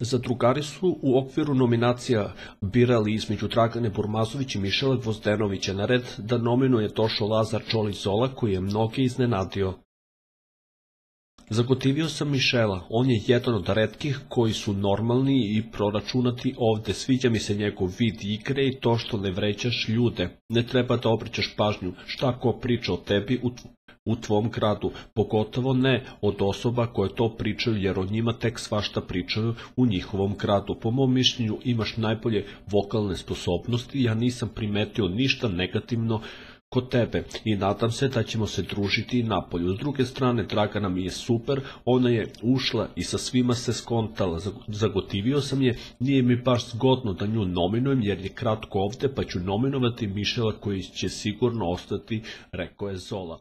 Zadrugari su u okviru nominacija birali između Dragane Burmazović i Mišela Gvozdenovića na red da nominuje došao Lazar Čolić Zola koji je mnoge iznenadio. Zagotivio sam Mišela, on je jedan od retkih koji su normalni i proračunati ovde, sviđa mi se njegov vid igre i to što ne vrećaš ljude. Ne treba da obričaš pažnju, šta ko priča o tebi u, u tvom gradu, pogotovo ne od osoba koje to pričaju, jer o njima tek svašta pričaju u njihovom gradu. Po mom mišljenju imaš najbolje vokalne sposobnosti, ja nisam primetio ništa negativno kod tebe i nadam se da ćemo se družiti i napolju. S druge strane, Dragana mi je super, ona je ušla i sa svima se skontala, zagotivio sam je, nije mi baš zgodno da nju nominujem jer je kratko ovde, pa ću nominovati Mišela koji će sigurno ostati, rekao je Zola.